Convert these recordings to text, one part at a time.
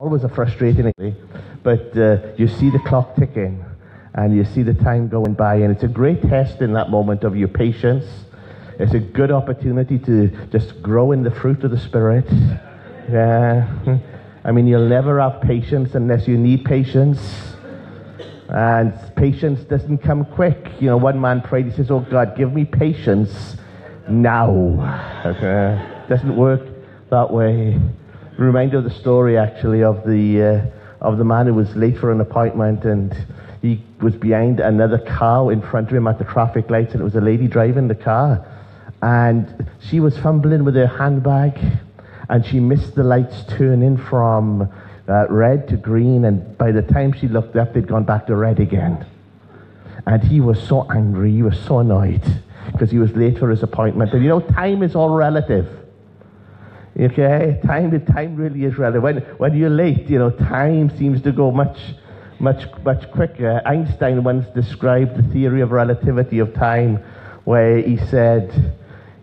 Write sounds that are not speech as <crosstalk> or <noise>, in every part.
always a frustrating day, but uh, you see the clock ticking and you see the time going by, and it's a great test in that moment of your patience. It's a good opportunity to just grow in the fruit of the Spirit. Yeah. <laughs> I mean, you'll never have patience unless you need patience. And patience doesn't come quick. You know, one man prayed, he says, Oh God, give me patience now. Okay. <laughs> Doesn't work that way. Reminder of the story, actually, of the, uh, of the man who was late for an appointment and he was behind another car in front of him at the traffic lights, and it was a lady driving the car. And she was fumbling with her handbag, and she missed the lights turning from uh, red to green, and by the time she looked up, they'd gone back to red again. And he was so angry, he was so annoyed because he was late for his appointment. And you know, time is all relative. Okay, time time really is relative. When when you're late, you know, time seems to go much much, much quicker. Einstein once described the theory of relativity of time, where he said,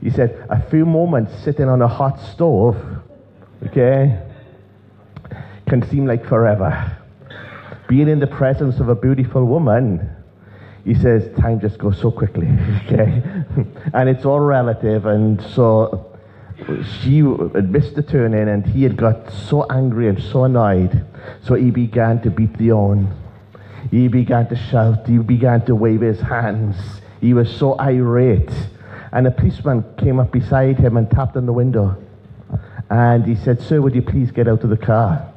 he said, a few moments sitting on a hot stove, okay, can seem like forever. Being in the presence of a beautiful woman, he says, time just goes so quickly, <laughs> okay? <laughs> and it's all relative, and so she had missed the turn in, and he had got so angry and so annoyed so he began to beat the horn. He began to shout. He began to wave his hands. He was so irate. And a policeman came up beside him and tapped on the window. And he said, Sir, would you please get out of the car?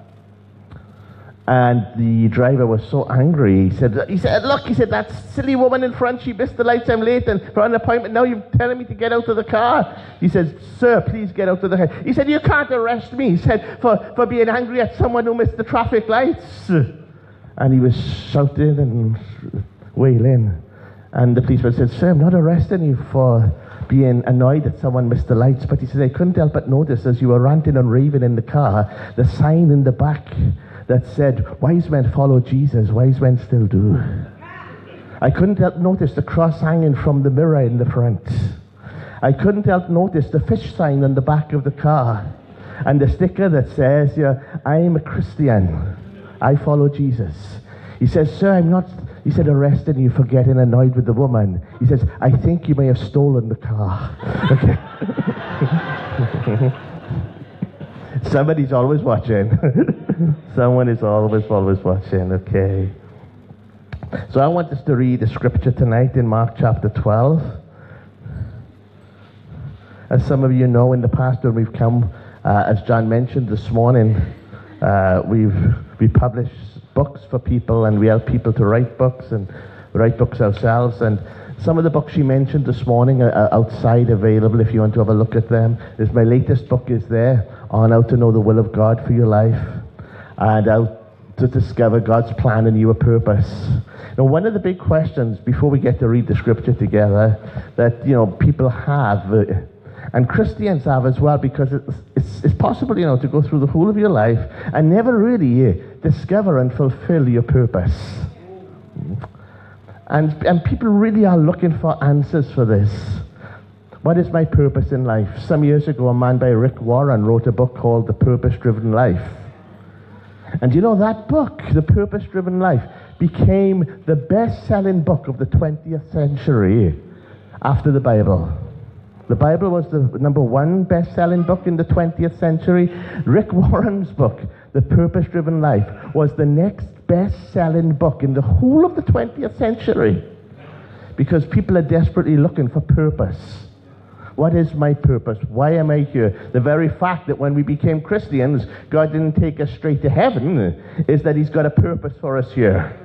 And the driver was so angry. He said, he said, look, he said, that silly woman in front, she missed the lights, I'm late and for an appointment. Now you're telling me to get out of the car. He said, sir, please get out of the car. He said, you can't arrest me. He said, for, for being angry at someone who missed the traffic lights. And he was shouting and wailing. And the policeman said, sir, I'm not arresting you for being annoyed that someone missed the lights. But he said, I couldn't help but notice as you were ranting and raving in the car, the sign in the back that said, Wise men follow Jesus, wise men still do. I couldn't help notice the cross hanging from the mirror in the front. I couldn't help notice the fish sign on the back of the car and the sticker that says, yeah, I'm a Christian. I follow Jesus. He says, Sir, I'm not, he said, arresting you for getting annoyed with the woman. He says, I think you may have stolen the car. <laughs> <laughs> Somebody's always watching. <laughs> <laughs> Someone is always, always watching. Okay. So I want us to read the scripture tonight in Mark chapter 12. As some of you know, in the past when we've come, uh, as John mentioned this morning, uh, we've we publish books for people and we help people to write books and write books ourselves. And some of the books she mentioned this morning are outside available if you want to have a look at them. There's my latest book is there on how to know the will of God for your life and how to discover God's plan and your purpose. Now, one of the big questions before we get to read the scripture together that you know people have, uh, and Christians have as well, because it's, it's, it's, possible you know to go through the whole of your life and never really uh, discover and fulfill your purpose. And, and people really are looking for answers for this. What is my purpose in life? Some years ago, a man by Rick Warren wrote a book called The Purpose Driven Life. And you know, that book, The Purpose Driven Life, became the best selling book of the 20th century after the Bible. The Bible was the number one best selling book in the 20th century. Rick Warren's book, The Purpose Driven Life, was the next best selling book in the whole of the 20th century because people are desperately looking for purpose. What is my purpose? Why am I here? The very fact that when we became Christians, God didn't take us straight to heaven is that He's got a purpose for us here.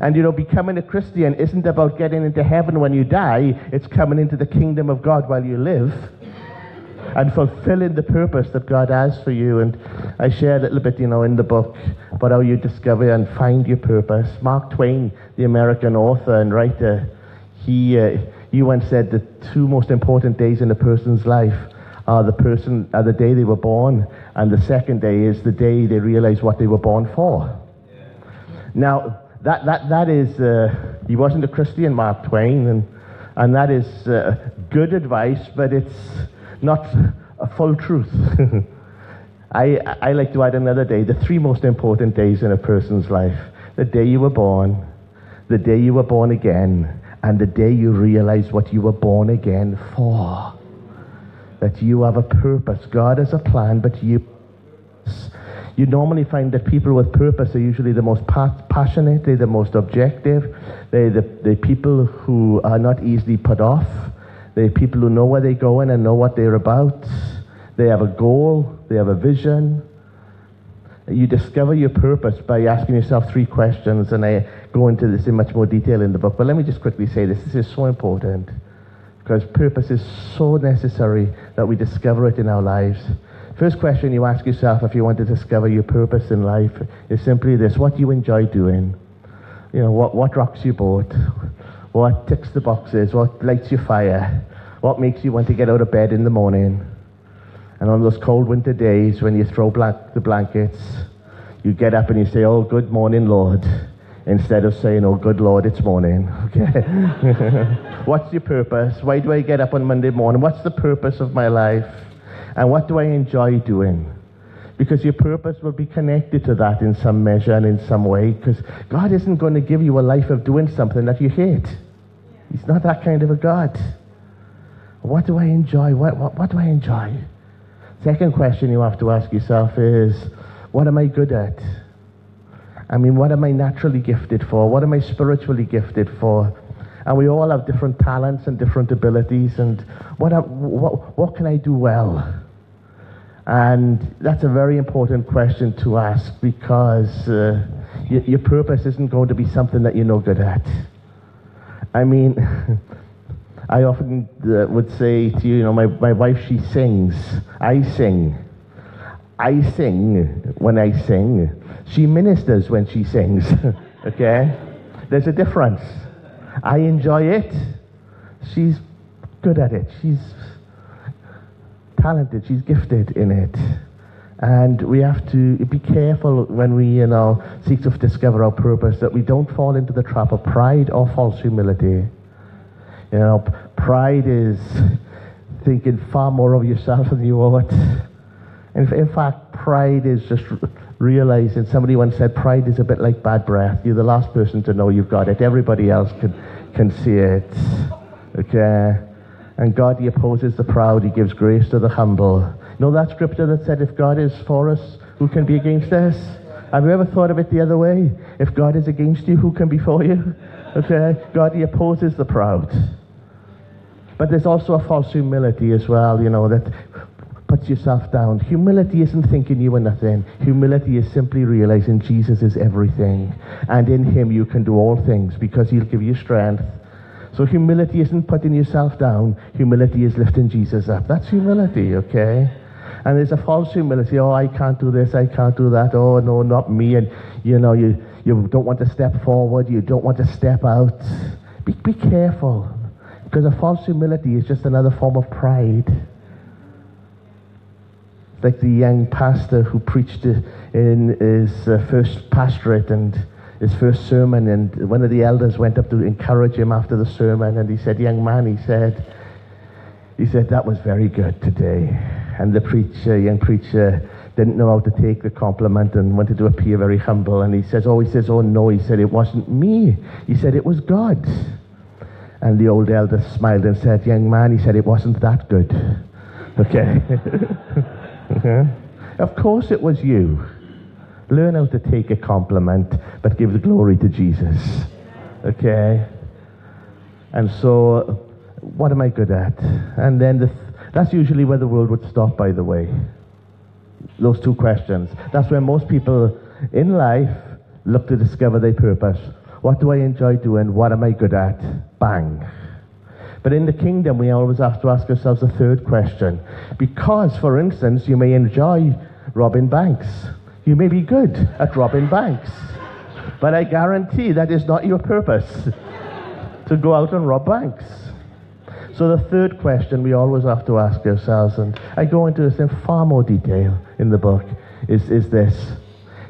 And you know, becoming a Christian isn't about getting into heaven when you die, it's coming into the kingdom of God while you live and fulfilling the purpose that God has for you. And I share a little bit, you know, in the book about how you discover and find your purpose. Mark Twain, the American author and writer, he. Uh, you once said the two most important days in a person's life are the person are the day they were born, and the second day is the day they realize what they were born for. Yeah. Now that that that is uh, he wasn't a Christian, Mark Twain, and and that is uh, good advice, but it's not a full truth. <laughs> I, I like to add another day, the three most important days in a person's life the day you were born, the day you were born again, and the day you realize what you were born again for. That you have a purpose. God has a plan, but you. You normally find that people with purpose are usually the most pa- passionate, they're the most objective, they're the, the people who are not easily put off, they're people who know where they're going and know what they're about. They have a goal, they have a vision. You discover your purpose by asking yourself three questions, and I go into this in much more detail in the book. But let me just quickly say this this is so important because purpose is so necessary that we discover it in our lives. First question you ask yourself if you want to discover your purpose in life is simply this what do you enjoy doing? You know, what, what rocks your boat? What ticks the boxes? What lights your fire? What makes you want to get out of bed in the morning? And on those cold winter days when you throw blank, the blankets, you get up and you say, Oh, good morning, Lord, instead of saying, Oh, good Lord, it's morning. <laughs> Okay? <laughs> What's your purpose? Why do I get up on Monday morning? What's the purpose of my life? And what do I enjoy doing? Because your purpose will be connected to that in some measure and in some way. Because God isn't going to give you a life of doing something that you hate. He's not that kind of a God. What do I enjoy? What, what, what do I enjoy? Second question you have to ask yourself is what am I good at? I mean, what am I naturally gifted for? What am I spiritually gifted for? And we all have different talents and different abilities, and what, what, what can I do well? And that's a very important question to ask because uh, your, your purpose isn't going to be something that you're no good at. I mean, <laughs> I often uh, would say to you, you know, my, my wife, she sings. I sing. I sing when I sing. She ministers when she sings. <laughs> okay? There's a difference. I enjoy it. She's good at it. She's talented. She's gifted in it. And we have to be careful when we, you know, seek to discover our purpose that we don't fall into the trap of pride or false humility. You know, pride is thinking far more of yourself than you ought. In, in fact, pride is just realizing, somebody once said, pride is a bit like bad breath. You're the last person to know you've got it. Everybody else can, can see it. Okay? And God, He opposes the proud. He gives grace to the humble. You know that scripture that said, if God is for us, who can be against us? Have you ever thought of it the other way? If God is against you, who can be for you? Okay? God, He opposes the proud. But there's also a false humility as well, you know, that puts yourself down. Humility isn't thinking you are nothing. Humility is simply realizing Jesus is everything. And in Him you can do all things because He'll give you strength. So humility isn't putting yourself down. Humility is lifting Jesus up. That's humility, okay? And there's a false humility. Oh, I can't do this. I can't do that. Oh, no, not me. And, you know, you, you don't want to step forward. You don't want to step out. Be, be careful. Because a false humility is just another form of pride. Like the young pastor who preached in his uh, first pastorate and his first sermon, and one of the elders went up to encourage him after the sermon, and he said, "Young man," he said, he said that was very good today. And the preacher, young preacher, didn't know how to take the compliment and wanted to appear very humble. And he says, "Oh, he says, oh no," he said, "It wasn't me." He said, "It was God." And the old elder smiled and said, Young man, he said, it wasn't that good. <laughs> Okay? <laughs> okay? Of course it was you. Learn how to take a compliment, but give the glory to Jesus. Okay? And so, what am I good at? And then the, that's usually where the world would stop, by the way. Those two questions. That's where most people in life look to discover their purpose. What do I enjoy doing? What am I good at? Bang. But in the kingdom, we always have to ask ourselves a third question. Because, for instance, you may enjoy robbing banks. You may be good at robbing banks. But I guarantee that is not your purpose to go out and rob banks. So the third question we always have to ask ourselves, and I go into this in far more detail in the book, is, is this.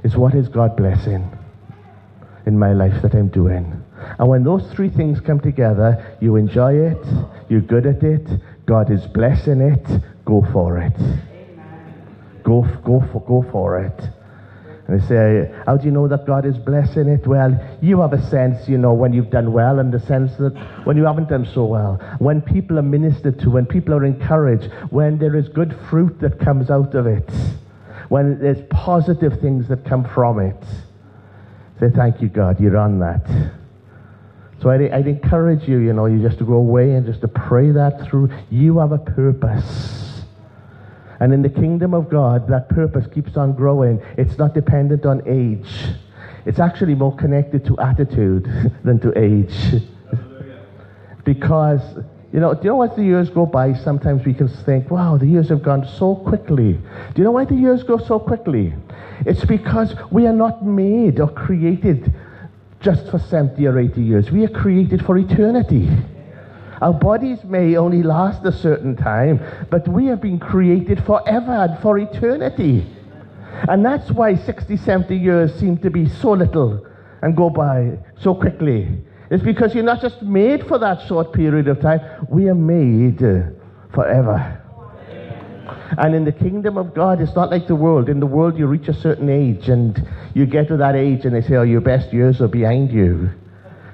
Is what is God blessing? In my life that I'm doing. And when those three things come together, you enjoy it, you're good at it, God is blessing it, go for it. Amen. go, go, for, go for it. And they say, How do you know that God is blessing it? Well, you have a sense, you know, when you've done well, and the sense that when you haven't done so well. When people are ministered to, when people are encouraged, when there is good fruit that comes out of it, when there's positive things that come from it. Say, Thank you, God, you're on that. So I'd, I'd encourage you, you know, you just to go away and just to pray that through. You have a purpose. And in the kingdom of God, that purpose keeps on growing. It's not dependent on age. It's actually more connected to attitude <laughs> than to age. <laughs> because, you know, do you know as the years go by, sometimes we can think, wow, the years have gone so quickly. Do you know why the years go so quickly? It's because we are not made or created just for 70 or 80 years. We are created for eternity. Our bodies may only last a certain time, but we have been created forever and for eternity. And that's why 60, 70 years seem to be so little and go by so quickly. It's because you're not just made for that short period of time, we are made forever. And in the kingdom of God, it's not like the world. In the world, you reach a certain age and you get to that age and they say, oh, your best years are behind you.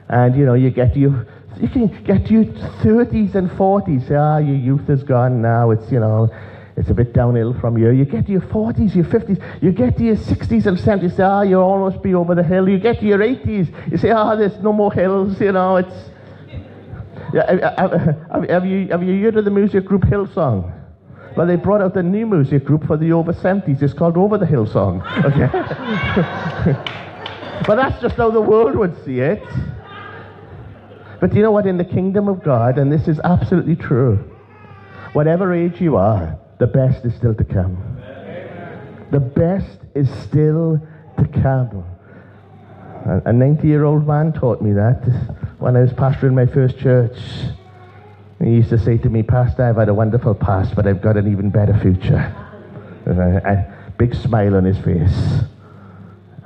And, you know, you get to you, you can get to your 30s and 40s. Ah, your youth is gone now. It's, you know, it's a bit downhill from here. You get to your 40s, your 50s, you get to your 60s and 70s, you say, ah, you'll almost be over the hill. You get to your 80s, you say, ah, there's no more hills, you know, it's... Yeah, have, have, you, have you heard of the music group Hillsong? Well, they brought out a new music group for the over 70s. It's called Over the Hill Song. Okay? <laughs> but that's just how the world would see it. But you know what? In the kingdom of God, and this is absolutely true, whatever age you are, the best is still to come. The best is still to come. A 90 year old man taught me that when I was pastoring my first church. He used to say to me, Pastor, I've had a wonderful past, but I've got an even better future. A, a big smile on his face.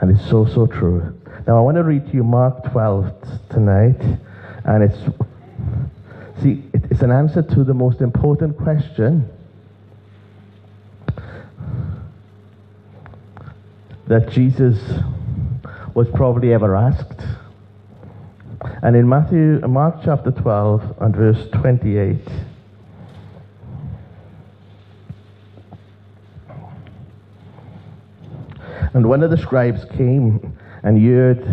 And it's so, so true. Now, I want to read to you Mark 12 tonight. And it's, see, it's an answer to the most important question that Jesus was probably ever asked. And in Matthew, Mark chapter 12 and verse 28, and one of the scribes came and heard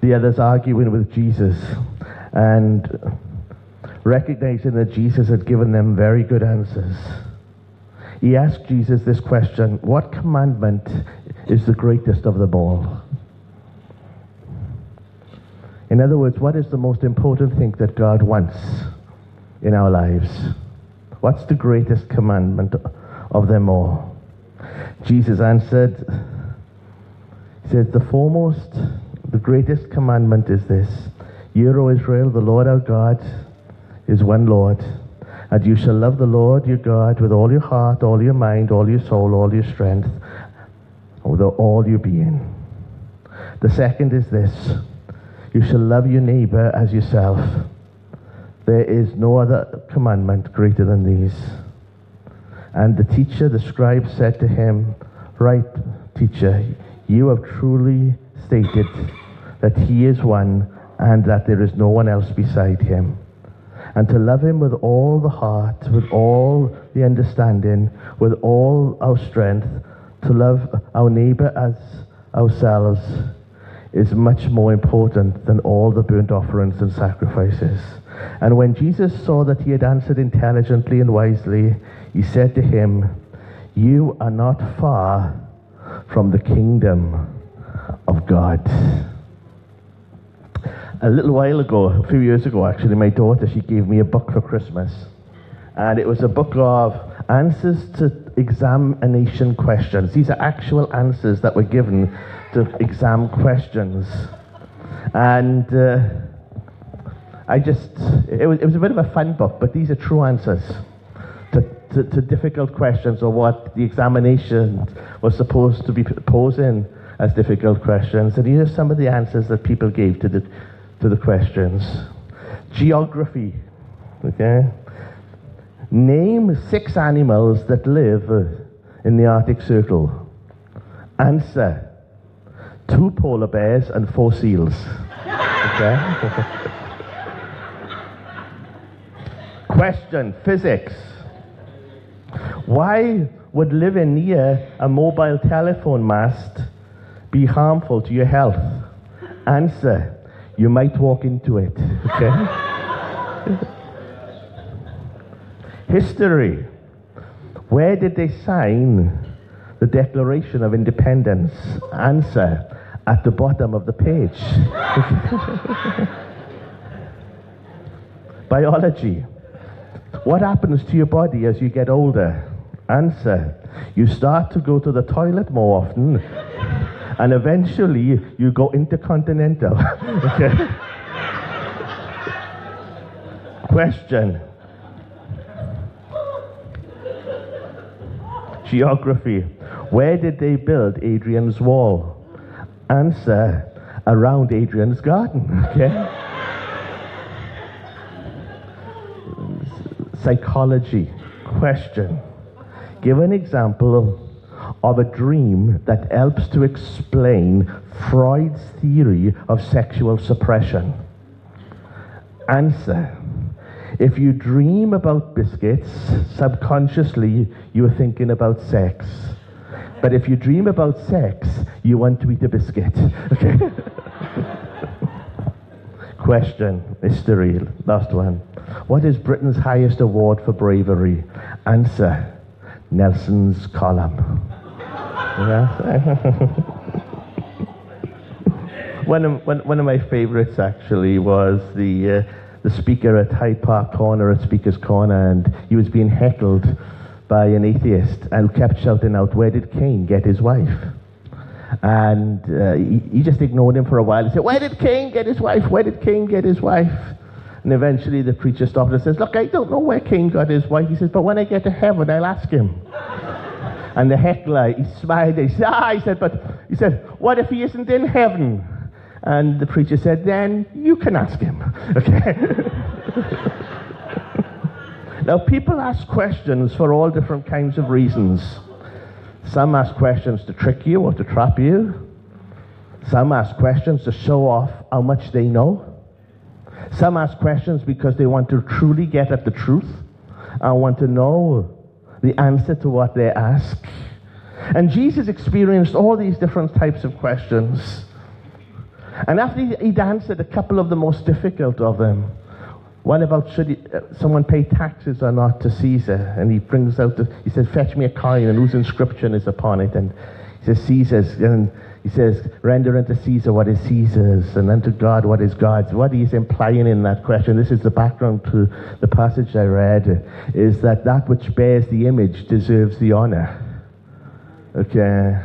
the others arguing with Jesus, and recognizing that Jesus had given them very good answers, he asked Jesus this question What commandment is the greatest of them all? In other words, what is the most important thing that God wants in our lives? What's the greatest commandment of them all? Jesus answered, He said, The foremost, the greatest commandment is this Hear, O Israel, the Lord our God is one Lord. And you shall love the Lord your God with all your heart, all your mind, all your soul, all your strength, with all your being. The second is this you shall love your neighbor as yourself. There is no other commandment greater than these. And the teacher, the scribe, said to him, Right, teacher, you have truly stated that he is one and that there is no one else beside him. And to love him with all the heart, with all the understanding, with all our strength, to love our neighbor as ourselves is much more important than all the burnt offerings and sacrifices. And when Jesus saw that he had answered intelligently and wisely, he said to him, You are not far from the kingdom of God. A little while ago, a few years ago actually, my daughter, she gave me a book for Christmas. And it was a book of answers to examination questions. These are actual answers that were given to exam questions. And uh, I just, it was, it was a bit of a fun book, but these are true answers to, to, to difficult questions or what the examination was supposed to be posing as difficult questions. And here are some of the answers that people gave to the, to the questions. Geography, okay? Name six animals that live uh, in the Arctic Circle? Answer two polar bears and four seals. Okay? <laughs> Question Physics. Why would living near a mobile telephone mast be harmful to your health? Answer You might walk into it. Okay? History. Where did they sign the Declaration of Independence? Answer at the bottom of the page. <laughs> Biology. What happens to your body as you get older? Answer. You start to go to the toilet more often, and eventually you go intercontinental. <laughs> Question. Geography. Where did they build Adrian's wall? Answer. Around Adrian's garden. <laughs> Okay? Psychology. Question. Give an example of a dream that helps to explain Freud's theory of sexual suppression. Answer. If you dream about biscuits, subconsciously you are thinking about sex. But if you dream about sex, you want to eat a biscuit. <laughs> Okay? <laughs> Question, history, last one. What is Britain's highest award for bravery? Answer, Nelson's column. <laughs> one, of, one, one of my favorites actually was the, uh, the speaker at Hyde Park Corner at Speaker's Corner, and he was being heckled by an atheist and kept shouting out, Where did Cain get his wife? And uh, he, he, just ignored him for a while. He said, Where did Cain get his wife? Where did Cain get his wife? And eventually the preacher stopped and says, Look, I don't know where Cain got his wife. He says, But when I get to heaven, I'll ask him. and the heckler, he smiled. He said, Ah, he said, But he said, What if he isn't in heaven? And the preacher said, Then you can ask him. <laughs> Okay? Now, people ask questions for all different kinds of reasons. Some ask questions to trick you or to trap you. Some ask questions to show off how much they know. Some ask questions because they want to truly get at the truth and want to know the answer to what they ask. And Jesus experienced all these different types of questions. And after he'd answered a couple of the most difficult of them, what about should he, uh, someone pay taxes or not to Caesar? And he brings out, the, he says, fetch me a coin and whose inscription is upon it. And he says, Caesar's. And he says, render unto Caesar what is Caesar's and unto God what is God's. What he's implying in that question, this is the background to the passage I read, is that that which bears the image deserves the honor. Okay.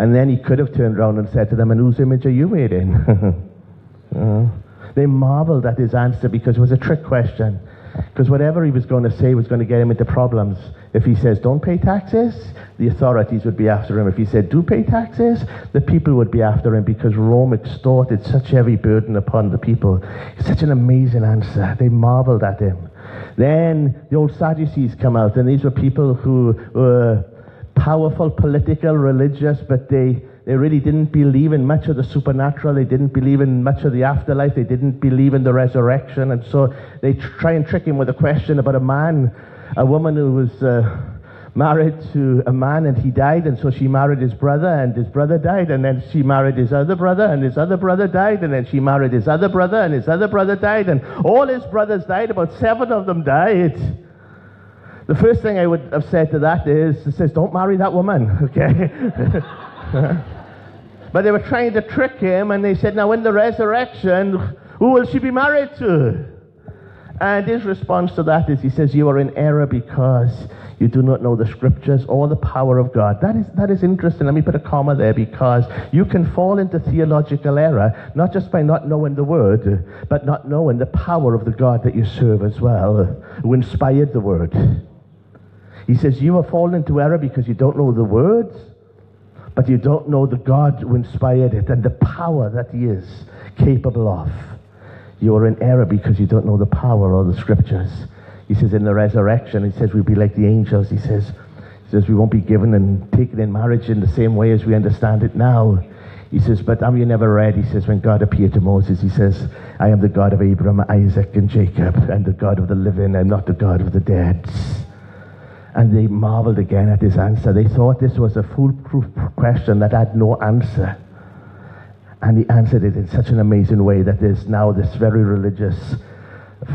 And then he could have turned around and said to them, and whose image are you made in? <laughs> uh, they marveled at his answer because it was a trick question. Because whatever he was going to say was going to get him into problems. If he says, don't pay taxes, the authorities would be after him. If he said, do pay taxes, the people would be after him because Rome extorted such heavy burden upon the people. Such an amazing answer. They marveled at him. Then the old Sadducees come out, and these were people who were powerful, political, religious, but they they really didn't believe in much of the supernatural. They didn't believe in much of the afterlife. They didn't believe in the resurrection. And so they try and trick him with a question about a man, a woman who was uh, married to a man and he died. And so she married his brother and his brother died. And then she married his other brother and his other brother died. And then she married his other brother and his other brother died. And all his brothers died. About seven of them died. The first thing I would have said to that is, it says, don't marry that woman, <laughs> okay? <laughs> But they were trying to trick him, and they said, Now, in the resurrection, who will she be married to? And his response to that is, He says, You are in error because you do not know the scriptures or the power of God. That is, that is interesting. Let me put a comma there because you can fall into theological error not just by not knowing the word, but not knowing the power of the God that you serve as well, who inspired the word. He says, You have fallen into error because you don't know the words but you don't know the God who inspired it and the power that He is capable of. You are in error because you don't know the power or the scriptures. He says in the resurrection, He says we'll be like the angels. He says, He says, We won't be given and taken in marriage in the same way as we understand it now. He says, But have you never read? He says, When God appeared to Moses, he says, I am the God of Abraham, Isaac, and Jacob, and the God of the living, and not the God of the dead. And they marveled again at his answer. They thought this was a foolproof question that had no answer. And he answered it in such an amazing way that there's now this very religious,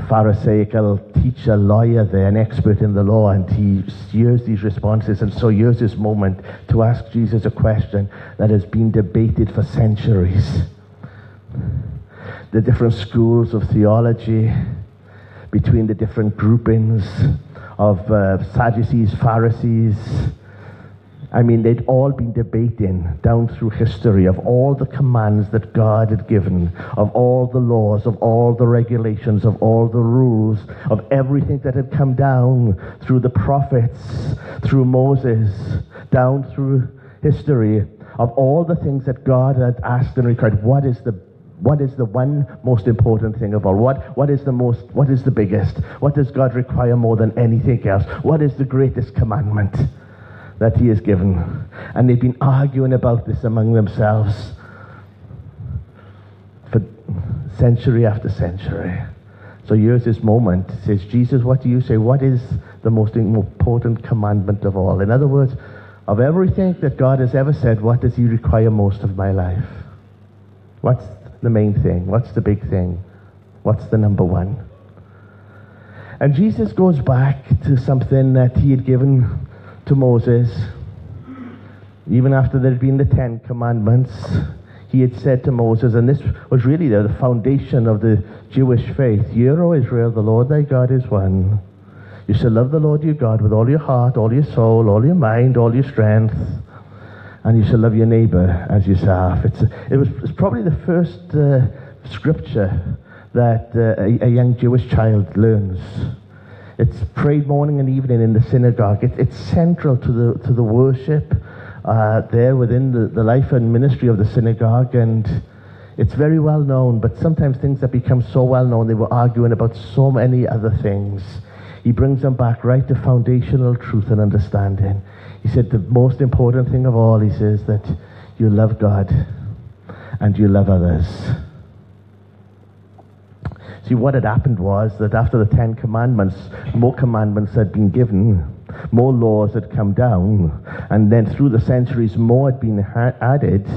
Pharisaical teacher, lawyer there, an expert in the law, and he hears these responses. And so here's this moment to ask Jesus a question that has been debated for centuries. The different schools of theology, between the different groupings of uh, Sadducees, Pharisees, I mean, they'd all been debating down through history of all the commands that God had given, of all the laws, of all the regulations, of all the rules, of everything that had come down through the prophets, through Moses, down through history, of all the things that God had asked and required. What is the what is the one most important thing of all? What, what is the most, what is the biggest? What does God require more than anything else? What is the greatest commandment? that he has given. And they've been arguing about this among themselves for century after century. So here's this moment. Says, Jesus, what do you say? What is the most important commandment of all? In other words, of everything that God has ever said, what does he require most of my life? What's the main thing? What's the big thing? What's the number one? And Jesus goes back to something that he had given to Moses, even after there had been the Ten Commandments, he had said to Moses, and this was really the foundation of the Jewish faith Hear, O Israel, the Lord thy God is one. You shall love the Lord your God with all your heart, all your soul, all your mind, all your strength, and you shall love your neighbor as yourself. It's, it was it's probably the first uh, scripture that uh, a, a young Jewish child learns. It's prayed morning and evening in the synagogue. It, it's central to the, to the worship uh, there within the, the life and ministry of the synagogue. And it's very well known, but sometimes things that become so well known, they were arguing about so many other things. He brings them back right to foundational truth and understanding. He said the most important thing of all, he says, that you love God and you love others. See, what had happened was that after the Ten Commandments, more commandments had been given, more laws had come down, and then through the centuries, more had been ha- added.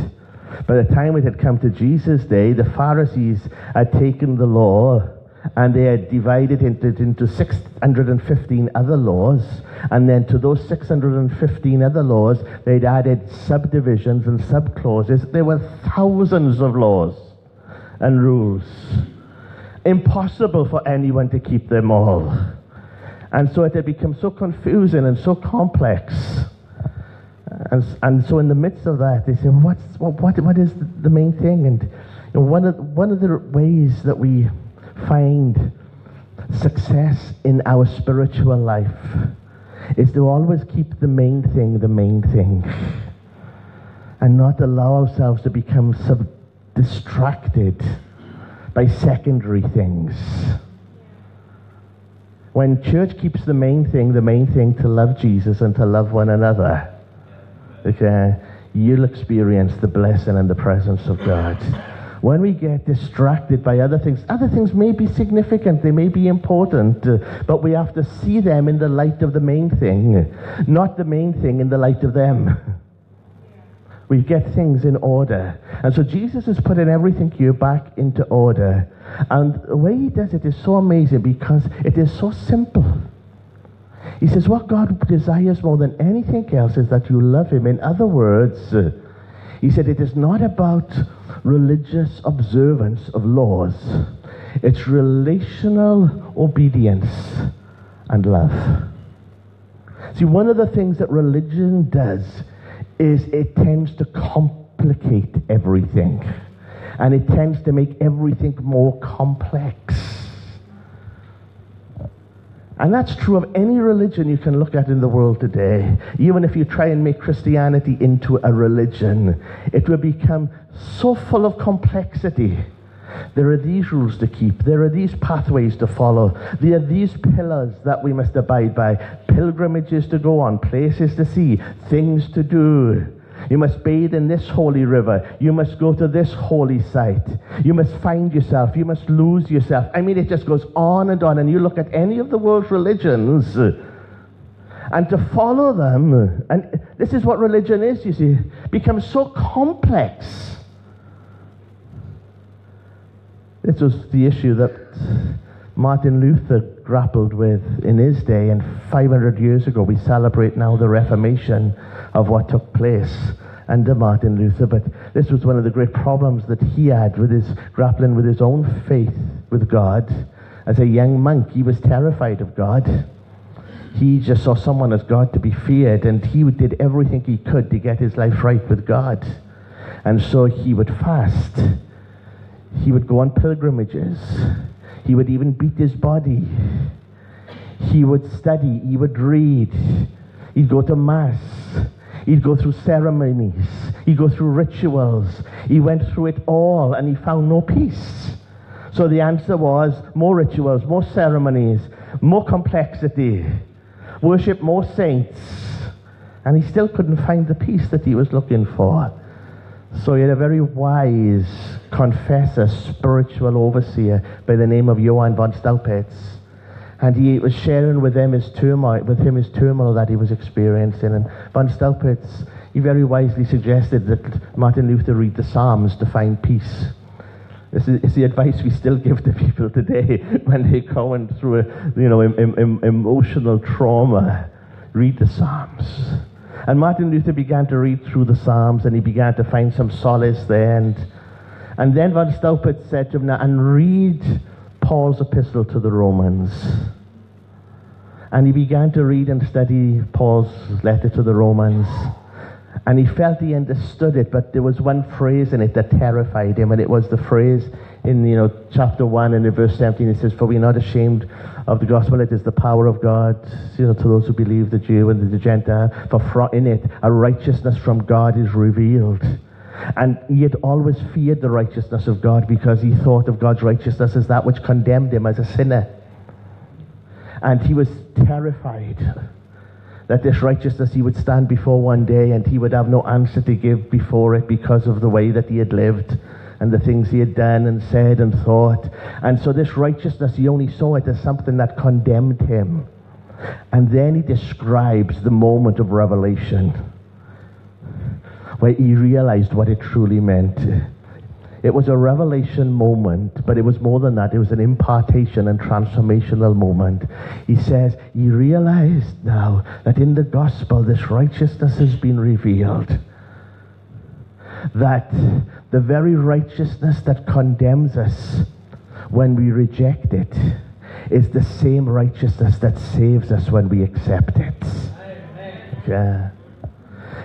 By the time it had come to Jesus' day, the Pharisees had taken the law and they had divided it into, into 615 other laws. And then to those 615 other laws, they'd added subdivisions and subclauses. There were thousands of laws and rules impossible for anyone to keep them all. And so it had become so confusing and so complex. And, and so in the midst of that, they said, What's, what, what, what is the main thing? And you know, one, of, one of the ways that we find success in our spiritual life is to always keep the main thing the main thing and not allow ourselves to become sub- distracted by secondary things. When church keeps the main thing, the main thing to love Jesus and to love one another, okay, you'll experience the blessing and the presence of God. When we get distracted by other things, other things may be significant, they may be important, uh, but we have to see them in the light of the main thing, not the main thing in the light of them. <laughs> We get things in order. And so Jesus is putting everything here back into order. And the way he does it is so amazing because it is so simple. He says, What God desires more than anything else is that you love him. In other words, he said, It is not about religious observance of laws, it's relational obedience and love. See, one of the things that religion does is it tends to complicate everything. And it tends to make everything more complex. And that's true of any religion you can look at in the world today. Even if you try and make Christianity into a religion, it will become so full of complexity There are these rules to keep. There are these pathways to follow. There are these pillars that we must abide by. Pilgrimages to go on, places to see, things to do. You must bathe in this holy river. You must go to this holy site. You must find yourself. You must lose yourself. I mean, it just goes on and on. And you look at any of the world's religions, and to follow them, and this is what religion is, you see, becomes so complex This was the issue that Martin Luther grappled with in his day, and 500 years ago we celebrate now the Reformation of what took place under Martin Luther. But this was one of the great problems that he had with his grappling with his own faith with God. As a young monk, he was terrified of God. He just saw someone as God to be feared, and he did everything he could to get his life right with God. And so he would fast he would go on pilgrimages. He would even beat his body. He would study. He would read. He'd go to Mass. He'd go through ceremonies. He'd go through rituals. He went through it all and he found no peace. So the answer was more rituals, more ceremonies, more complexity, worship more saints. And he still couldn't find the peace that he was looking for. So he had a very wise confessor, spiritual overseer by the name of Johann von Staupitz. And he was sharing with them his turmoil, with him his turmoil that he was experiencing. And von Staupitz, he very wisely suggested that Martin Luther read the Psalms to find peace. It's the, it's the advice we still give to people today <laughs> when they're going through a, you know, em, em, emotional trauma. Read the Psalms. And Martin Luther began to read through the Psalms and he began to find some solace there. And, and then von Staupitz said to him, now, and read Paul's epistle to the Romans. And he began to read and study Paul's letter to the Romans. And he felt he understood it, but there was one phrase in it that terrified him, and it was the phrase in you know chapter 1 and in verse 17 it says, For we are not ashamed of the gospel, it is the power of God, you know, to those who believe, the Jew and the Gentile. For in it a righteousness from God is revealed. And he had always feared the righteousness of God because he thought of God's righteousness as that which condemned him as a sinner. And he was terrified that this righteousness he would stand before one day and he would have no answer to give before it because of the way that he had lived and the things he had done and said and thought. And so this righteousness, he only saw it as something that condemned him. And then he describes the moment of revelation where he realized what it truly meant. It was a revelation moment, but it was more than that. It was an impartation and transformational moment. He says, He realized now that in the gospel this righteousness has been revealed that the very righteousness that condemns us when we reject it is the same righteousness that saves us when we accept it. Yeah.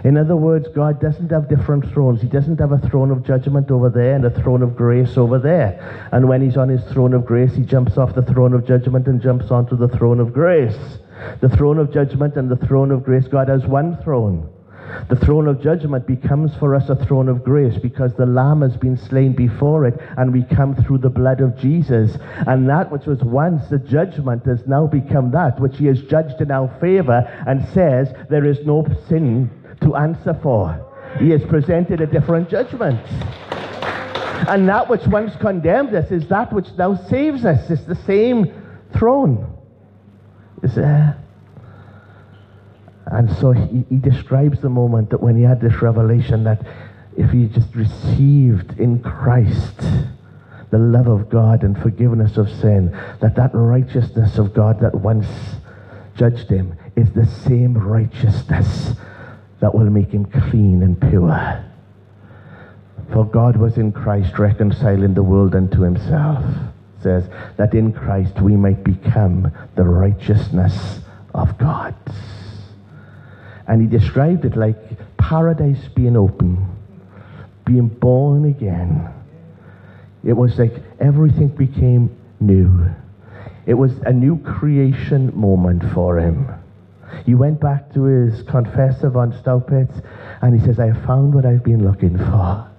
In other words, God doesn't have different thrones. He doesn't have a throne of judgment over there and a throne of grace over there. And when he's on his throne of grace, he jumps off the throne of judgment and jumps onto the throne of grace. The throne of judgment and the throne of grace, God has one throne. The throne of judgment becomes for us a throne of grace because the Lamb has been slain before it and we come through the blood of Jesus. And that which was once the judgment has now become that which he has judged in our favor and says there is no sin to answer for. He has presented a different judgment. And that which once condemned us is that which now saves us. It's the same throne. Is there? And so he, he describes the moment that when he had this revelation that if he just received in Christ the love of God and forgiveness of sin, that that righteousness of God that once judged him is the same righteousness that will make him clean and pure. For God was in Christ reconciling the world unto himself. Says that in Christ we might become the righteousness of God. And he described it like paradise being open, being born again. It was like everything became new. It was a new creation moment for him. He went back to his confessor von Staupitz and he says, I found what I've been looking for.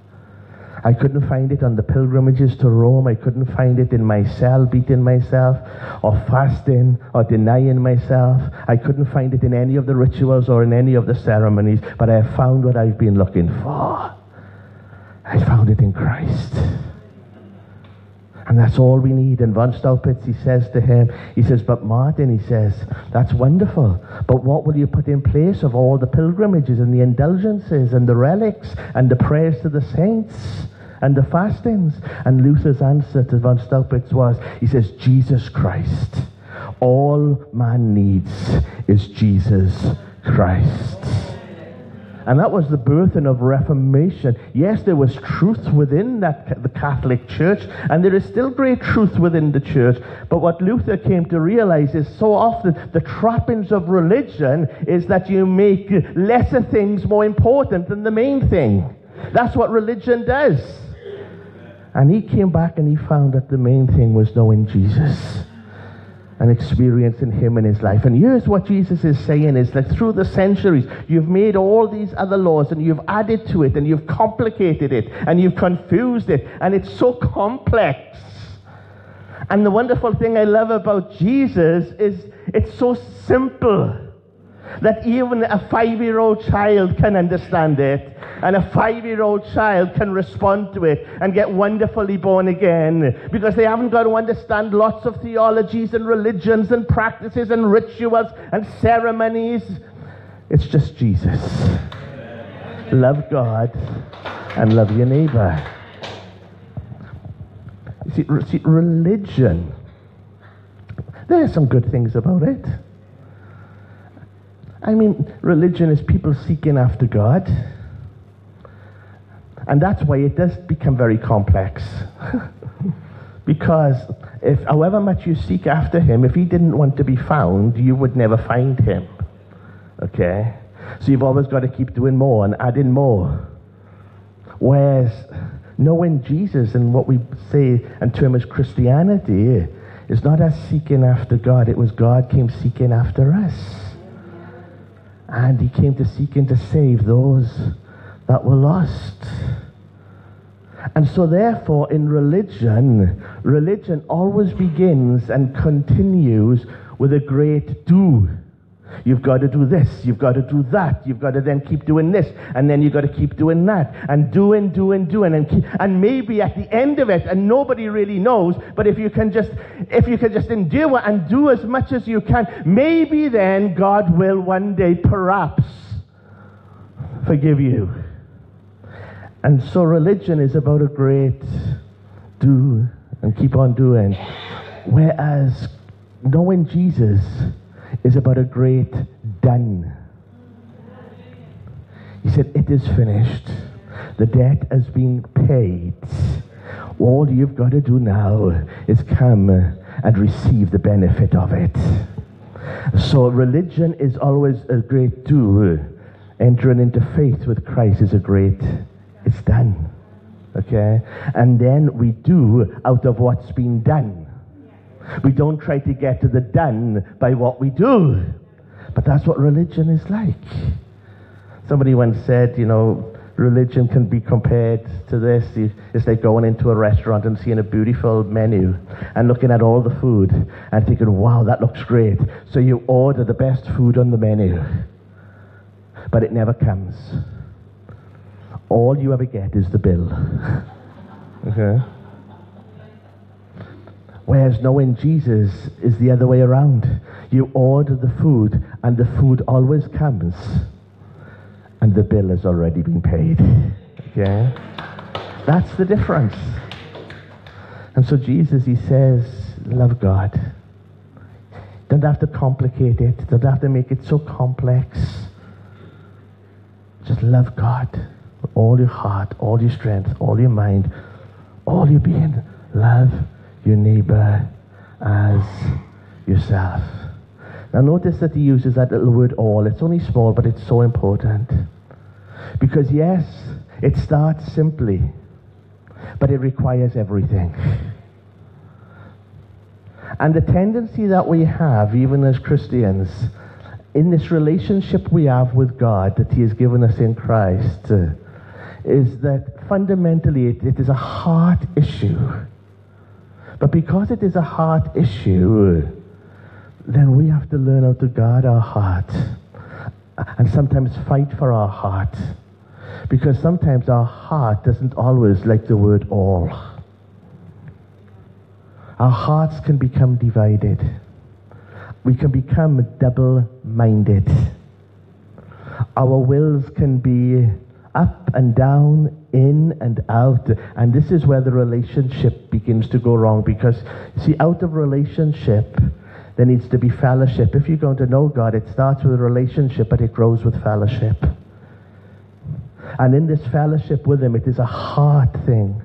I couldn't find it on the pilgrimages to Rome. I couldn't find it in my cell, beating myself, or fasting, or denying myself. I couldn't find it in any of the rituals or in any of the ceremonies, but I have found what I've been looking for. I found it in Christ. And that's all we need. And von Staupitz, he says to him, he says, but Martin, he says, that's wonderful. But what will you put in place of all the pilgrimages and the indulgences and the relics and the prayers to the saints and the fastings? And Luther's answer to von Staupitz was, he says, Jesus Christ. All man needs is Jesus Christ. And that was the birthing of Reformation. Yes, there was truth within that, the Catholic Church, and there is still great truth within the church. But what Luther came to realize is so often the trappings of religion is that you make lesser things more important than the main thing. That's what religion does. And he came back and he found that the main thing was knowing Jesus and experiencing him in his life. And here's what Jesus is saying is that through the centuries, you've made all these other laws and you've added to it and you've complicated it and you've confused it and it's so complex. And the wonderful thing I love about Jesus is it's so simple that even a five year old child can understand it, and a five year old child can respond to it and get wonderfully born again because they haven't got to understand lots of theologies and religions and practices and rituals and ceremonies. It's just Jesus. Love God and love your neighbor. See, see, religion, there are some good things about it. I mean, religion is people seeking after God. And that's why it does become very complex. <laughs> because if however much you seek after him, if he didn't want to be found, you would never find him. Okay? So you've always got to keep doing more and adding more. Whereas knowing Jesus and what we say and term as Christianity is not us seeking after God, it was God came seeking after us. And he came to seek and to save those that were lost. And so, therefore, in religion, religion always begins and continues with a great do. You've got to do this, you've got to do that, you've got to then keep doing this, and then you've got to keep doing that, and doing, doing, doing, and keep, and maybe at the end of it, and nobody really knows, but if you can just if you can just endure and do as much as you can, maybe then God will one day perhaps forgive you. And so religion is about a great do and keep on doing. Whereas knowing Jesus is about a great done. He said, It is finished. The debt has been paid. All you've got to do now is come and receive the benefit of it. So religion is always a great do. Entering into faith with Christ is a great it's done. Okay? And then we do out of what's been done. We don't try to get to the done by what we do. But that's what religion is like. Somebody once said, you know, religion can be compared to this. It's like going into a restaurant and seeing a beautiful menu and looking at all the food and thinking, wow, that looks great. So you order the best food on the menu, but it never comes all you ever get is the bill. <laughs> okay? Whereas knowing Jesus is the other way around. You order the food, and the food always comes, and the bill has already been paid. Okay? That's the difference. And so Jesus, he says, love God. Don't have to complicate it. Don't have to make it so complex. Just love God with all your heart, all your strength, all your mind, all your being. Love your neighbor as yourself. Now, notice that he uses that little word all. It's only small, but it's so important. Because, yes, it starts simply, but it requires everything. And the tendency that we have, even as Christians, in this relationship we have with God that He has given us in Christ, uh, is that fundamentally it, it is a heart issue. But because it is a heart issue, then we have to learn how to guard our heart and sometimes fight for our heart. Because sometimes our heart doesn't always like the word all. Our hearts can become divided. We can become double minded. Our wills can be up and down, in and out. And this is where the relationship begins to go wrong because, see, out of relationship, there needs to be fellowship. If you're going to know God, it starts with a relationship, but it grows with fellowship. And in this fellowship with Him, it is a heart thing.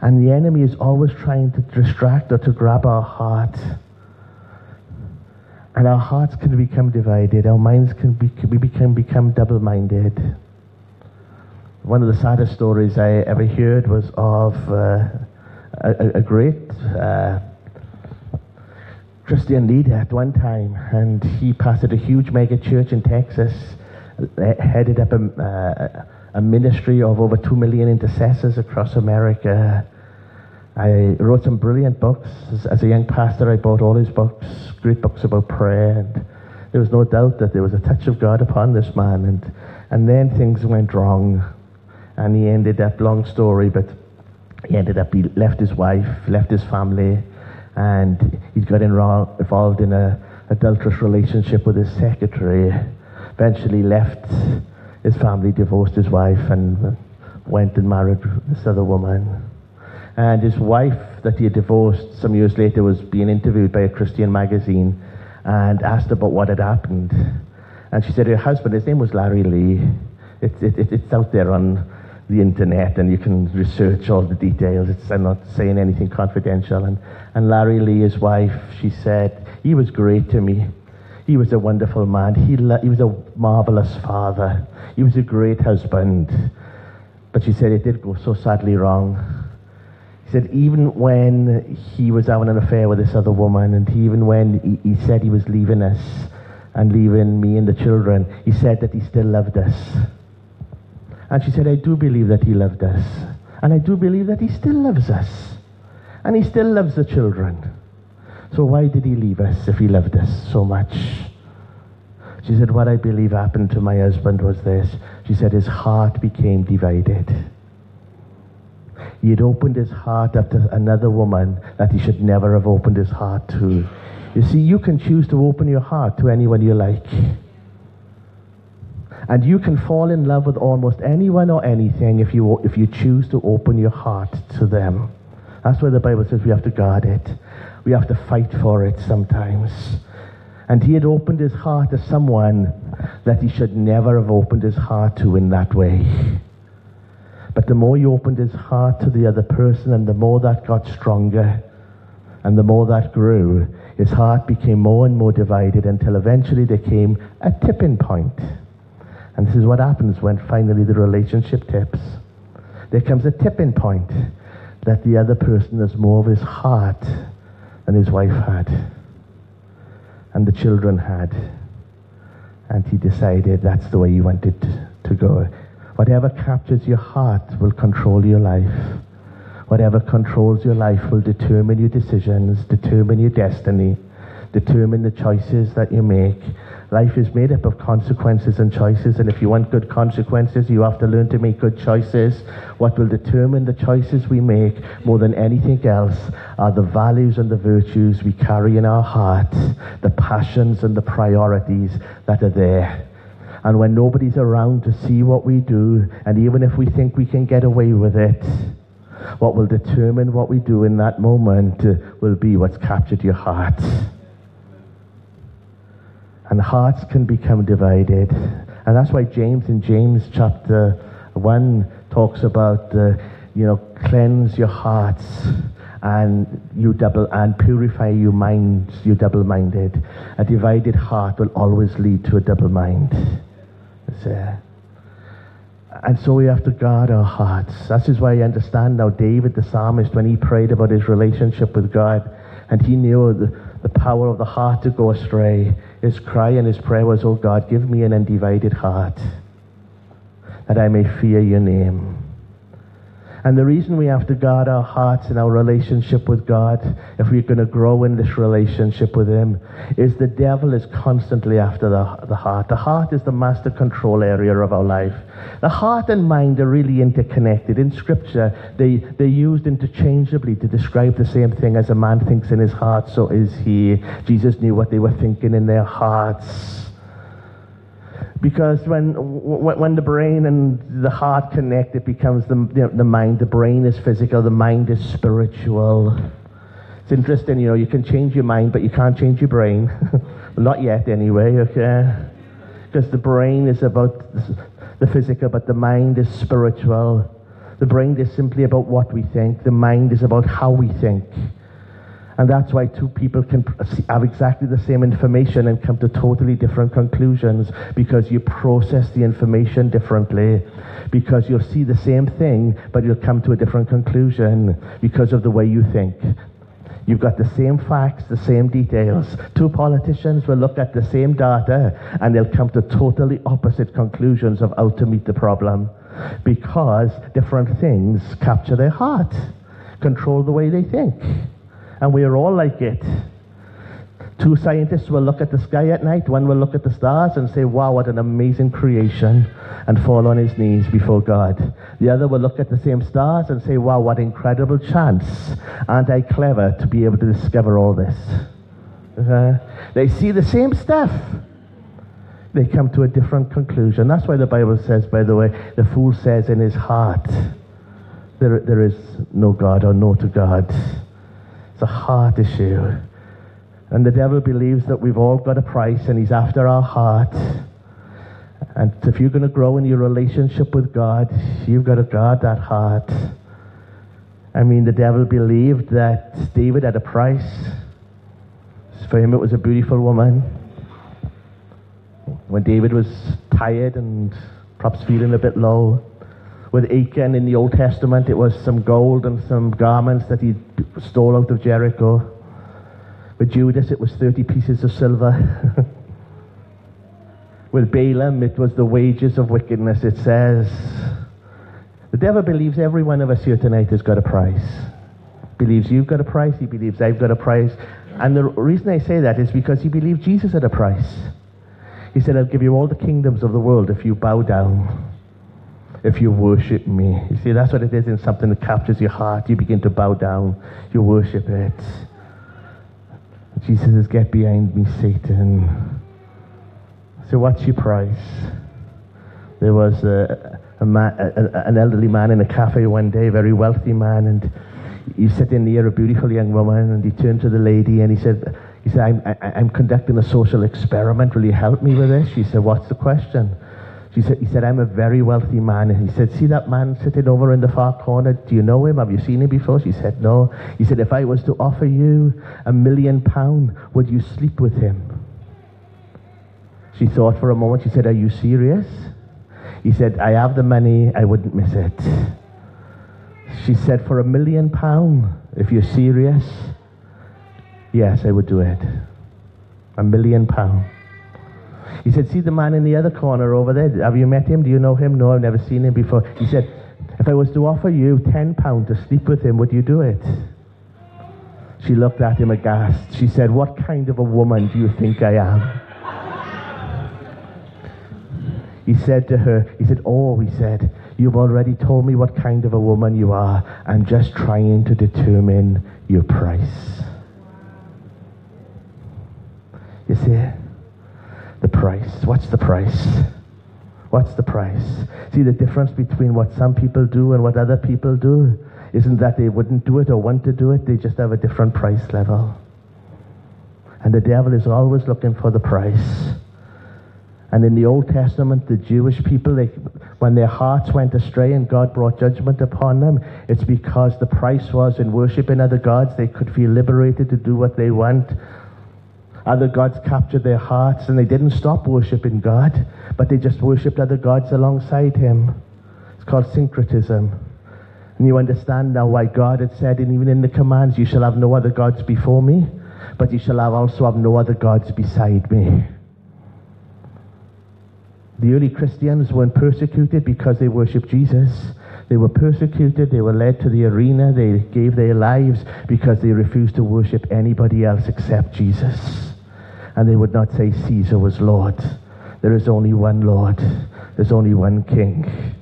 And the enemy is always trying to distract or to grab our heart. And our hearts can become divided. Our minds can, be, become, become double minded. One of the saddest stories I ever heard was of uh, a, a, great uh, Christian leader at one time, and he pastored a huge mega church in Texas, headed up a, uh, a ministry of over two million intercessors across America. I wrote some brilliant books. As, as, a young pastor, I bought all his books, great books about prayer, and there was no doubt that there was a touch of God upon this man. And, and then things went wrong, and he ended up, long story, but he ended up, he left his wife, left his family, and he got involved in a adulterous relationship with his secretary. Eventually left his family, divorced his wife, and went and married this other woman. And his wife, that he had divorced some years later, was being interviewed by a Christian magazine and asked about what had happened. And she said her husband, his name was Larry Lea. It's, it, it's out there on the internet and you can research all the details. It's, I'm not saying anything confidential. And, and Larry Lea, his wife, she said, he was great to me. He was a wonderful man. He, he was a marvelous father. He was a great husband. But she said it did go so sadly wrong He said even when he was having an affair with this other woman, and even when he, he said he was leaving us and leaving me and the children, he said that he still loved us. And she said, I do believe that he loved us. And I do believe that he still loves us. And he still loves the children. So why did he leave us if he loved us so much? She said, What I believe happened to my husband was this. She said, His heart became divided he had opened his heart up to another woman that he should never have opened his heart to. You see, you can choose to open your heart to anyone you like. And you can fall in love with almost anyone or anything if you, if you choose to open your heart to them. That's why the Bible says we have to guard it. We have to fight for it sometimes. And he had opened his heart to someone that he should never have opened his heart to in that way. But the more he opened his heart to the other person, and the more that got stronger, and the more that grew, his heart became more and more divided until eventually there came a tipping point. And this is what happens when finally the relationship tips. There comes a tipping point that the other person has more of his heart than his wife had, and the children had. And he decided that's the way he wanted to go. Whatever captures your heart will control your life. Whatever controls your life will determine your decisions, determine your destiny, determine the choices that you make. Life is made up of consequences and choices, and if you want good consequences, you have to learn to make good choices. What will determine the choices we make more than anything else are the values and the virtues we carry in our hearts, the passions and the priorities that are there. And when nobody's around to see what we do, and even if we think we can get away with it, what will determine what we do in that moment will be what's captured your heart. And hearts can become divided. And that's why James in James chapter 1 talks about, uh, you know, cleanse your hearts and you double and purify your minds, you double minded. A divided heart will always lead to a double mind. And so we have to guard our hearts. That is why I understand now David the psalmist, when he prayed about his relationship with God, and he knew the, the power of the heart to go astray, his cry and his prayer was, Oh God, give me an undivided heart. that I may fear your name. And the reason we have to guard our hearts and our relationship with God, if we're going to grow in this relationship with Him, is the devil is constantly after the, the heart. The heart is the master control area of our life. The heart and mind are really interconnected. In Scripture, they, they're used interchangeably to describe the same thing as a man thinks in his heart, so is he. Jesus knew what they were thinking in their hearts. Because when, when the brain and the heart connect, it becomes the, you know, the mind. The brain is physical, the mind is spiritual. It's interesting, you know, you can change your mind, but you can't change your brain. <laughs> Not yet, anyway, okay? Because the brain is about the physical, but the mind is spiritual. The brain is simply about what we think, the mind is about how we think. And that's why two people can have exactly the same information and come to totally different conclusions because you process the information differently. Because you'll see the same thing, but you'll come to a different conclusion because of the way you think. You've got the same facts, the same details. Two politicians will look at the same data and they'll come to totally opposite conclusions of how to meet the problem because different things capture their heart, control the way they think and we are all like it. Two scientists will look at the sky at night, one will look at the stars and say, Wow, what an amazing creation, and fall on his knees before God. The other will look at the same stars and say, Wow, what incredible chance. Aren't I clever to be able to discover all this? Uh, they see the same stuff. They come to a different conclusion. That's why the Bible says, by the way, the fool says in his heart, There, there is no God or no to God. It's a heart issue. And the devil believes that we've all got a price and he's after our heart. And if you're going to grow in your relationship with God, you've got to guard that heart. I mean, the devil believed that David had a price. For him, it was a beautiful woman. When David was tired and perhaps feeling a bit low, with Achan in the Old Testament, it was some gold and some garments that he stole out of Jericho. With Judas, it was 30 pieces of silver. <laughs> with Balaam, it was the wages of wickedness, it says. The devil believes every one of us here tonight has got a price. Believes you've got a price, he believes I've got a price. And the reason I say that is because he believed Jesus had a price. He said, I'll give you all the kingdoms of the world if you bow down if you worship me. You see, that's what it is in something that captures your heart. You begin to bow down, you worship it. Jesus says, Get behind me, Satan. So, what's your price? There was a, a man, a, an elderly man in a cafe one day, a very wealthy man, and he's sitting near a beautiful young woman, and he turned to the lady and he said, he said, I'm, I, I'm conducting a social experiment. Will you help me with this? She said, What's the question? She said, he said, I'm a very wealthy man. And he said, see that man sitting over in the far corner? Do you know him? Have you seen him before? She said, no. He said, if I was to offer you a million pound, would you sleep with him? She thought for a moment. She said, are you serious? He said, I have the money. I wouldn't miss it. She said, for a million pound, if you're serious, yes, I would do it. A million pound. He said, See the man in the other corner over there? Have you met him? Do you know him? No, I've never seen him before. He said, If I was to offer you £10 to sleep with him, would you do it? She looked at him aghast. She said, What kind of a woman do you think I am? he said to her, He said, Oh, he said, You've already told me what kind of a woman you are. I'm just trying to determine your price. You see? The price. What's the price? What's the price? See the difference between what some people do and what other people do? Isn't that they wouldn't do it or want to do it, they just have a different price level. And the devil is always looking for the price. And in the Old Testament, the Jewish people, they, when their hearts went astray and God brought judgment upon them, it's because the price was in worshiping other gods, they could feel liberated to do what they want other gods captured their hearts and they didn't stop worshiping God, but they just worshipped other gods alongside Him. It's called syncretism. And you understand now why God had said, and even in the commands, you shall have no other gods before me, but you shall have also have no other gods beside me. The early Christians weren't persecuted because they worshiped Jesus. They were persecuted, they were led to the arena, they gave their lives because they refused to worship anybody else except Jesus. And they would not say Caesar was Lord. There is only one Lord, there's only one King.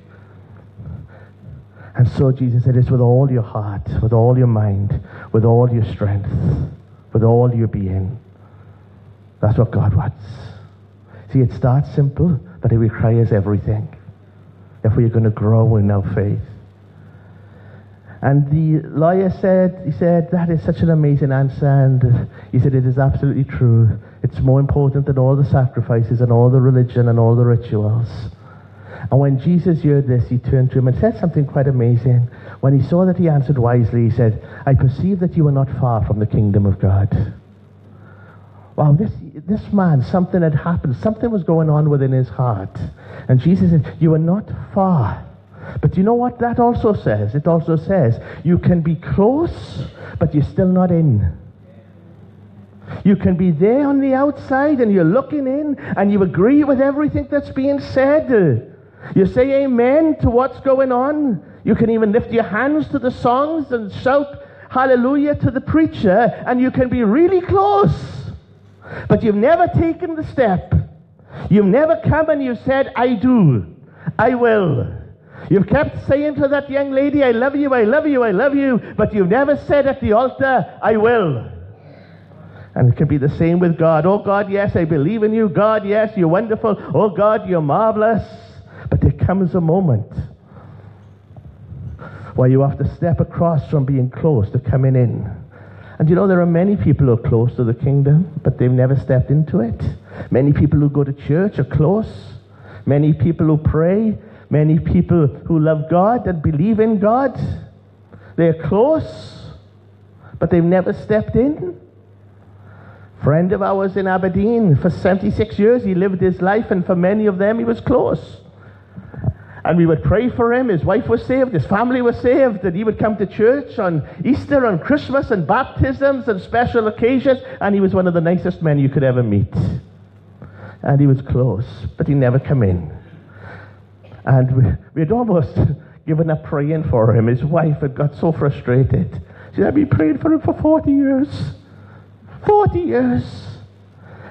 And so Jesus said, It's with all your heart, with all your mind, with all your strength, with all your being. That's what God wants. See, it starts simple, but it requires everything if we're going to grow in our faith. And the lawyer said, he said, that is such an amazing answer. And he said, it is absolutely true. It's more important than all the sacrifices and all the religion and all the rituals. And when Jesus heard this, he turned to him and said something quite amazing. When he saw that he answered wisely, he said, I perceive that you are not far from the kingdom of God. Wow, this, this man, something had happened. Something was going on within his heart. And Jesus said, You are not far. But you know what that also says? It also says, You can be close, but you're still not in. You can be there on the outside and you're looking in and you agree with everything that's being said. You say amen to what's going on. You can even lift your hands to the songs and shout hallelujah to the preacher, and you can be really close. But you've never taken the step. You've never come and you've said, I do. I will. You've kept saying to that young lady, I love you, I love you, I love you, but you've never said at the altar, I will. And it can be the same with God. Oh God, yes, I believe in you. God, yes, you're wonderful. Oh God, you're marvelous. But there comes a moment where you have to step across from being close to coming in. And you know, there are many people who are close to the kingdom, but they've never stepped into it. Many people who go to church are close. Many people who pray. Many people who love God and believe in God. They're close, but they've never stepped in. Friend of ours in Aberdeen, for 76 years, he lived his life, and for many of them, he was close. And we would pray for him. His wife was saved, his family was saved, and he would come to church on Easter, on Christmas, and baptisms and special occasions. And he was one of the nicest men you could ever meet. And he was close, but he never came in. And we, we had almost <laughs> given up praying for him. His wife had got so frustrated. She said, I've been praying for him for 40 years. 40 years.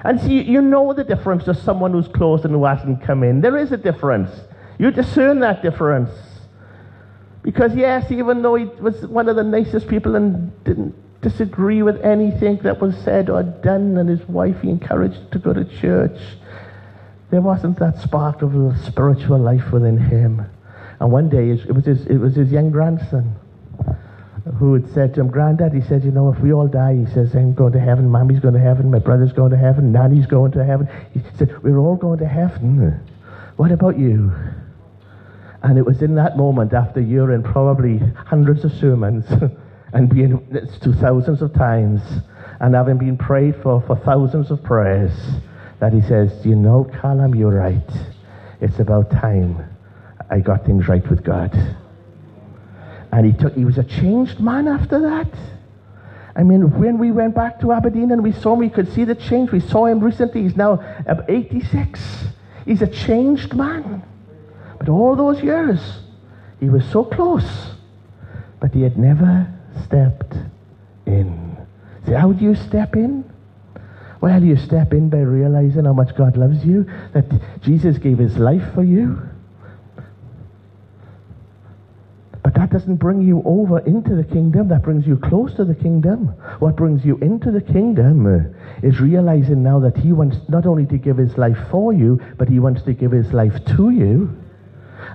And see, you know the difference of someone who's closed and who hasn't come in. There is a difference. You discern that difference. Because, yes, even though he was one of the nicest people and didn't disagree with anything that was said or done, and his wife he encouraged to go to church, there wasn't that spark of spiritual life within him. And one day, it was his, it was his young grandson who had said to him, Granddad, he said, you know, if we all die, he says, I'm going to heaven, Mommy's going to heaven, my brother's going to heaven, Nanny's going to heaven. He said, we're all going to heaven. What about you? And it was in that moment, after hearing probably hundreds of sermons <laughs> and being to thousands of times, and having been prayed for for thousands of prayers, that he says, You know, Callum, you're right. It's about time I got things right with God. And he took he was a changed man after that. I mean, when we went back to Aberdeen and we saw him, we could see the change. We saw him recently. He's now uh, 86. He's a changed man. But all those years, he was so close, but he had never stepped in. See, how do you step in? Well, you step in by realizing how much God loves you, that Jesus gave his life for you. But that doesn't bring you over into the kingdom, that brings you close to the kingdom. What brings you into the kingdom uh, is realizing now that he wants not only to give his life for you, but he wants to give his life to you.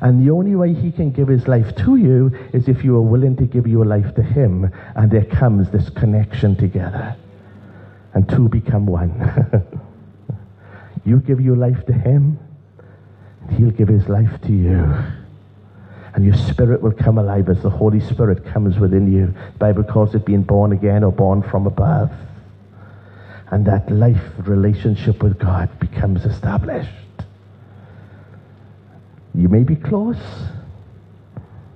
And the only way he can give his life to you is if you are willing to give your life to him. And there comes this connection together. And two become one. <laughs> you give your life to him, and he'll give his life to you. And your spirit will come alive as the Holy Spirit comes within you. The Bible calls it being born again or born from above. And that life relationship with God becomes established. You may be close,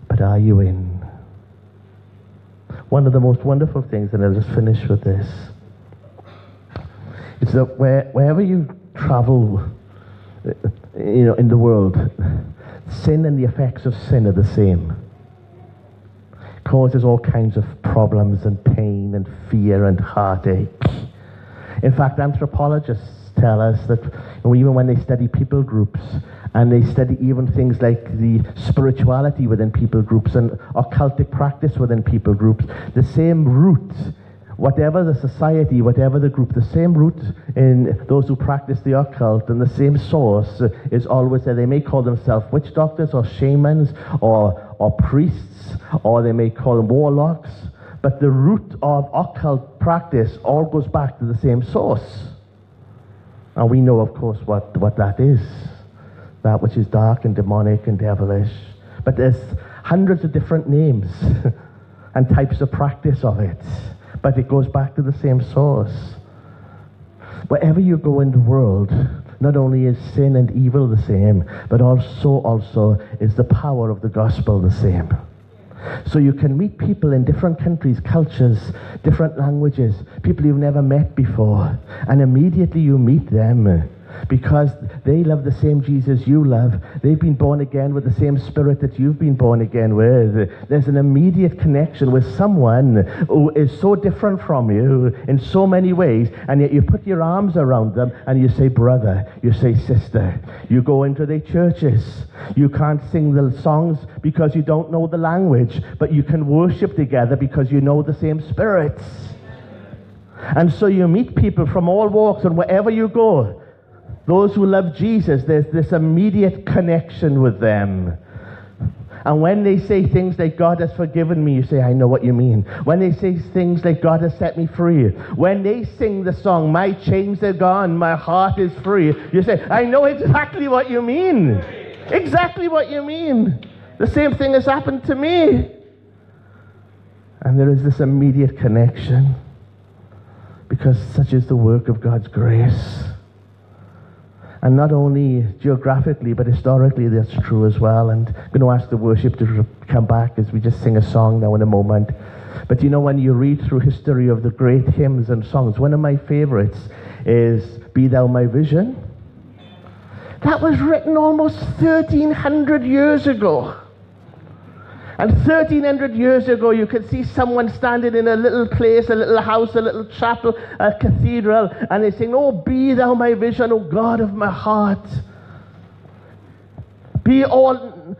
but are you in? One of the most wonderful things, and I'll just finish with this, is that where, wherever you travel, uh, you know, in the world, sin and the effects of sin are the same. Causes all kinds of problems and pain and fear and heartache. In fact, anthropologists tell us that even when they study people groups and they study even things like the spirituality within people groups and occultic practice within people groups, the same root whatever the society, whatever the group, the same root in those who practice the occult and the same source is always there. They may call themselves witch doctors or shamans or, or priests, or they may call them warlocks, but the root of occult practice all goes back to the same source. And we know, of course, what, what that is that which is dark and demonic and devilish. But there's hundreds of different names <laughs> and types of practice of it but it goes back to the same source. Wherever you go in the world, not only is sin and evil the same, but also also is the power of the gospel the same. So you can meet people in different countries, cultures, different languages, people you've never met before, and immediately you meet them because they love the same Jesus you love. They've been born again with the same spirit that you've been born again with. There's an immediate connection with someone who is so different from you in so many ways, and yet you put your arms around them and you say, Brother, you say, Sister. You go into their churches. You can't sing the songs because you don't know the language, but you can worship together because you know the same spirits. And so you meet people from all walks, and wherever you go, those who love Jesus, there's this immediate connection with them. And when they say things like, God has forgiven me, you say, I know what you mean. When they say things like, God has set me free. When they sing the song, My chains are gone, my heart is free, you say, I know exactly what you mean. Exactly what you mean. The same thing has happened to me. And there is this immediate connection because such is the work of God's grace. And not only geographically, but historically, that's true as well. And I'm going to ask the worship to come back as we just sing a song now in a moment. But you know, when you read through history of the great hymns and songs, one of my favorites is Be Thou My Vision. That was written almost 1300 years ago. And 1300 years ago, you could see someone standing in a little place, a little house, a little chapel, a cathedral, and they sing, Oh, be thou my vision, O God of my heart. Be all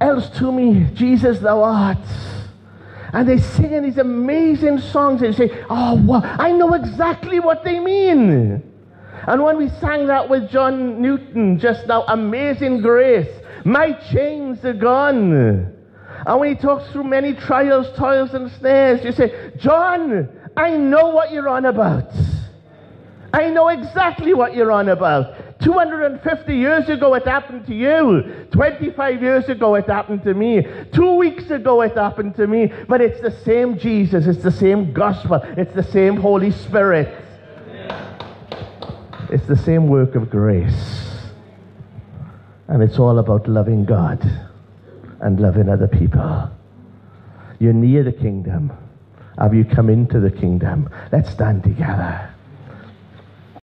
else to me, Jesus, thou art. And they sing in these amazing songs, and say, Oh, I know exactly what they mean. And when we sang that with John Newton just now, Amazing Grace, my chains are gone. And when he talks through many trials, toils, and snares, you say, John, I know what you're on about. I know exactly what you're on about. 250 years ago it happened to you. 25 years ago it happened to me. Two weeks ago it happened to me. But it's the same Jesus. It's the same gospel. It's the same Holy Spirit. It's the same work of grace. And it's all about loving God and loving other people. You're near the kingdom. Have you come into the kingdom? Let's stand together.